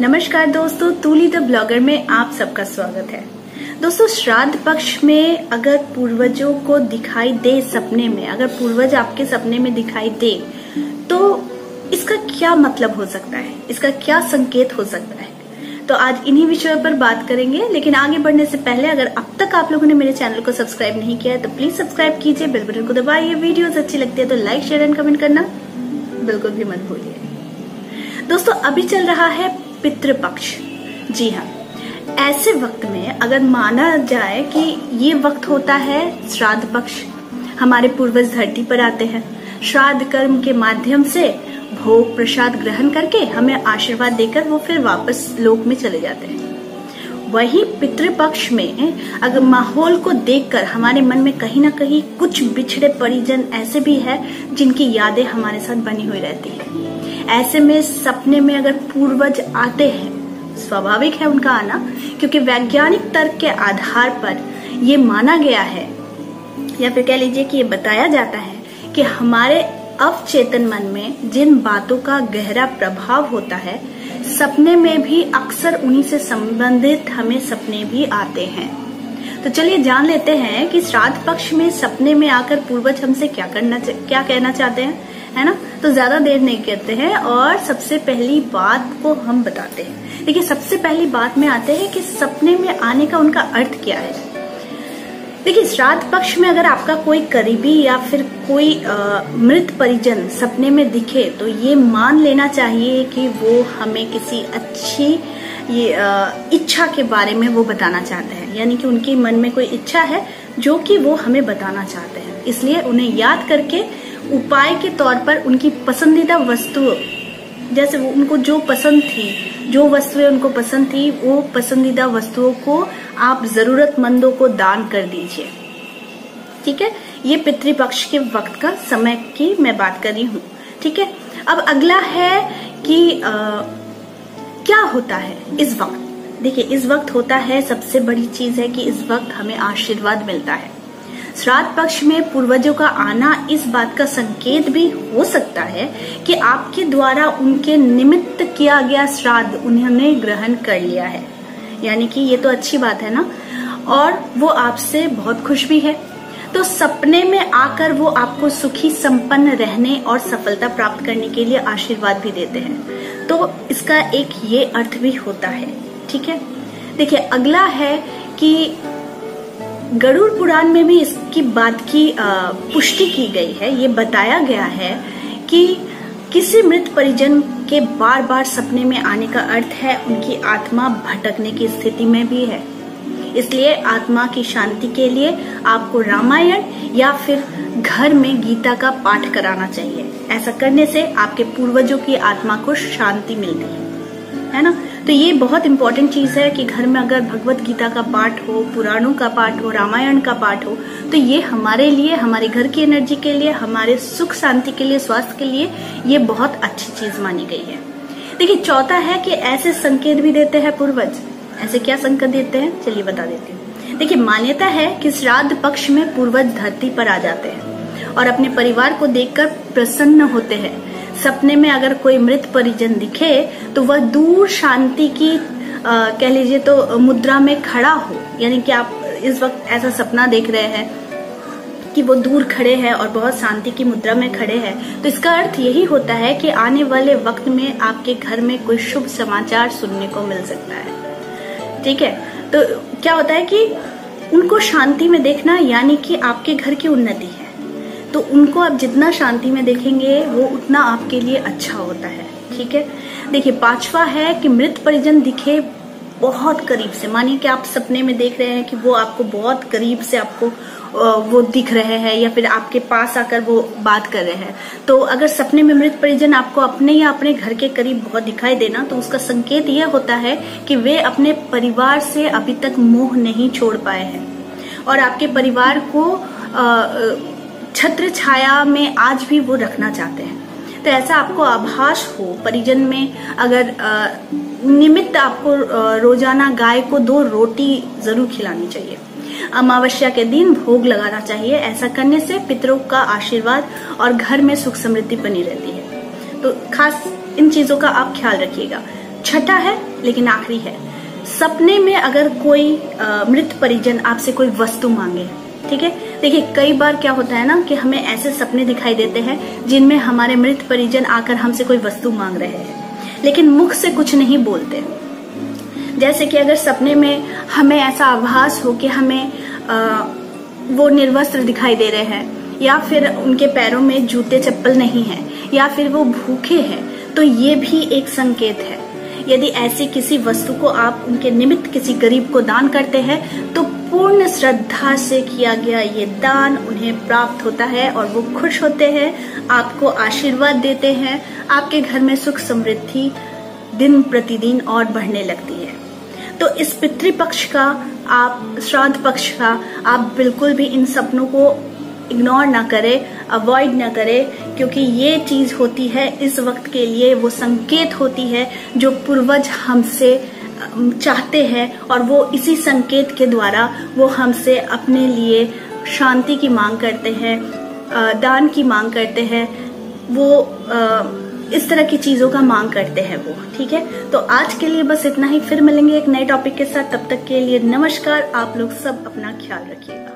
नमस्कार दोस्तों, तूली the blogger में आप सबका स्वागत है। दोस्तों, श्राद्ध पक्ष में अगर पूर्वजों को दिखाई दे सपने में, अगर पूर्वज आपके सपने में दिखाई दे तो इसका क्या मतलब हो सकता है? इसका क्या संकेत हो सकता है? तो आज इन्हीं विषयों पर बात करेंगे, लेकिन आगे बढ़ने से पहले अगर अब तक आप लोगों ने मेरे चैनल को सब्सक्राइब नहीं किया है तो प्लीज़ सब्सक्राइब कीजिए, बेल बटन को दबाइए, वीडियोस अच्छी लगती है तो लाइक, शेयर एंड कमेंट करना बिल्कुल भी मत भूलिए। दोस्तों, अभी चल रहा है पितृपक्ष। जी हाँ ऐसे वक्त में अगर माना जाए कि ये वक्त होता है श्राद्ध पक्ष, हमारे पूर्वज धरती पर आते हैं। श्राद्ध कर्म के माध्यम से भोग प्रसाद ग्रहण करके हमें आशीर्वाद देकर वो फिर वापस लोक में चले जाते हैं। वही पितृपक्ष में अगर माहौल को देखकर हमारे मन में कहीं ना कहीं कुछ बिछड़े परिजन ऐसे भी है जिनकी यादें हमारे साथ बनी हुई रहती है। ऐसे में सपने में अगर पूर्वज आते हैं, स्वाभाविक है उनका आना, क्योंकि वैज्ञानिक तर्क के आधार पर ये माना गया है, या फिर कह लीजिए कि ये बताया जाता है कि हमारे अवचेतन मन में जिन बातों का गहरा प्रभाव होता है, सपने में भी अक्सर उन्हीं से संबंधित हमें सपने भी आते हैं। तो चलिए जान लेते हैं कि श्राद्ध पक्ष में सपने में आकर पूर्वज हमसे क्या करना क्या कहना चाहते हैं, है ना? तो ज़्यादा देर नहीं करते हैं और सबसे पहली बात को हम बताते हैं। देखिए, सबसे पहली बात में आते हैं कि सपने में आने का उनका अर्थ क्या है। देखिए श्राद्ध पक्ष में अगर आपका कोई करीबी या फिर कोई मृत परिजन सपने में दिखे तो ये मान लेना चाहिए कि वो हमें किसी अच्छी ये आ, इच्छा के बारे में वो बताना चाहते हैं। यानी कि उनके मन में कोई इच्छा है जो कि वो हमें बताना चाहते हैं। इसलिए उन्हें याद करके उपाय के तौर पर उनकी पसंदीदा वस्तु जैसे वो उनको जो पसंद थी जो वस्तुएँ उनको पसंद थी वो पसंदीदा वस्तुओं को आप जरूरतमंदों को दान कर दीजिए। ठीक है? ये पितृपक्ष के वक्त का समय की मैं बात कर रही हूँ। ठीक है? अब अगला है कि आ, क्या होता है इस वक्त? देखिए इस वक्त होता है सबसे बड़ी चीज़ है कि इस वक्त हमें आशीर्वाद मिलता है। श्राद्ध पक्ष में पूर्वजों का आना इस बात का संकेत भी हो सकता है कि आपके द्वारा उनके निमित्त किया गया श्राद्ध उन्होंने ग्रहण कर लिया है। यानी कि ये तो अच्छी बात है ना? और वो आपसे बहुत खुश भी है। तो सपने में आकर वो आपको सुखी, संपन्न रहने और सफलता प्राप्त करने के लिए आशीर्वाद भी देते हैं। तो इसका एक ये अर्थ भी होता है। ठीक है? देखिए, अगला है कि गरुड़ पुराण में भी इसकी बात की पुष्टि की गई है। ये बताया गया है कि किसी मृत परिजन के बार बार सपने में आने का अर्थ है उनकी आत्मा भटकने की स्थिति में भी है। इसलिए आत्मा की शांति के लिए आपको रामायण या फिर घर में गीता का पाठ कराना चाहिए। ऐसा करने से आपके पूर्वजों की आत्मा को शांति मिलती है। है ना? तो ये बहुत इंपॉर्टेंट चीज़ है कि घर में अगर भगवत गीता का पाठ हो, पुराणों का पाठ हो, रामायण का पाठ हो तो ये हमारे लिए, हमारे घर की एनर्जी के लिए, हमारे सुख शांति के लिए, स्वास्थ्य के लिए ये बहुत अच्छी चीज़ मानी गई है। देखिए, चौथा है कि ऐसे संकेत भी देते हैं पूर्वज। ऐसे क्या संकेत देते हैं? चलिए बता देती हूँ। देखिए, मान्यता है कि श्राद्ध पक्ष में पूर्वज धरती पर आ जाते हैं और अपने परिवार को देखकर प्रसन्न होते हैं। सपने में अगर कोई मृत परिजन दिखे तो वह दूर शांति की आ, कह लीजिए तो मुद्रा में खड़ा हो। यानी कि आप इस वक्त ऐसा सपना देख रहे हैं कि वो दूर खड़े हैं और बहुत शांति की मुद्रा में खड़े हैं। तो इसका अर्थ यही होता है कि आने वाले वक्त में आपके घर में कोई शुभ समाचार सुनने को मिल सकता है। ठीक है? तो क्या होता है कि उनको शांति में देखना यानी कि आपके घर की उन्नति है। तो उनको आप जितना शांति में देखेंगे वो उतना आपके लिए अच्छा होता है ठीक है? देखिए पांचवा है कि मृत परिजन दिखे बहुत करीब से। मानिए कि आप सपने में देख रहे हैं कि वो आपको बहुत करीब से आपको वो दिख रहे हैं या फिर आपके पास आकर वो बात कर रहे हैं। तो अगर सपने में मृत परिजन आपको अपने या अपने घर के करीब बहुत दिखाई देना तो उसका संकेत यह होता है कि वे अपने परिवार से अभी तक मोह नहीं छोड़ पाए हैं। और आपके परिवार को आ, छत्र छाया में आज भी वो रखना चाहते हैं। तो ऐसा आपको आभास हो परिजन में, अगर निमित्त आपको रोज़ाना गाय को दो रोटी ज़रूर खिलानी चाहिए। अमावस्या के दिन भोग लगाना चाहिए, ऐसा करने से पितरों का आशीर्वाद और घर में सुख समृद्धि बनी रहती है। तो खास इन चीज़ों का आप ख्याल रखिएगा। छठा है, लेकिन आखिरी है। सपने में अगर कोई मृत परिजन आपसे कोई वस्तु मांगे ठीक है? देखिए कई बार क्या होता है ना कि हमें ऐसे सपने दिखाई देते हैं जिनमें हमारे मृत परिजन आकर हमसे कोई वस्तु मांग रहे हैं लेकिन मुख से कुछ नहीं बोलते। जैसे कि अगर सपने में हमें ऐसा आभास हो कि हमें आ, वो निर्वस्त्र दिखाई दे रहे हैं या फिर उनके पैरों में जूते चप्पल नहीं है या फिर वो भूखे हैं तो ये भी एक संकेत है। यदि ऐसी किसी वस्तु को आप उनके निमित्त किसी गरीब को दान करते हैं तो पूर्ण श्रद्धा से किया गया ये दान उन्हें प्राप्त होता है और वो खुश होते हैं, आपको आशीर्वाद देते हैं, आपके घर में सुख समृद्धि दिन प्रतिदिन और बढ़ने लगती है। तो इस पितृपक्ष का, आप श्राद्ध पक्ष का, आप बिल्कुल भी इन सपनों को इग्नोर ना करें अवॉइड ना करें, क्योंकि ये चीज़ होती है इस वक्त के लिए, वो संकेत होती है जो पूर्वज हमसे चाहते हैं और वो इसी संकेत के द्वारा वो हमसे अपने लिए शांति की मांग करते हैं दान की मांग करते हैं, वो इस तरह की चीज़ों का मांग करते हैं वो, ठीक है? तो आज के लिए बस इतना ही, फिर मिलेंगे एक नए टॉपिक के साथ, तब तक के लिए नमस्कार, आप लोग सब अपना ख्याल रखिए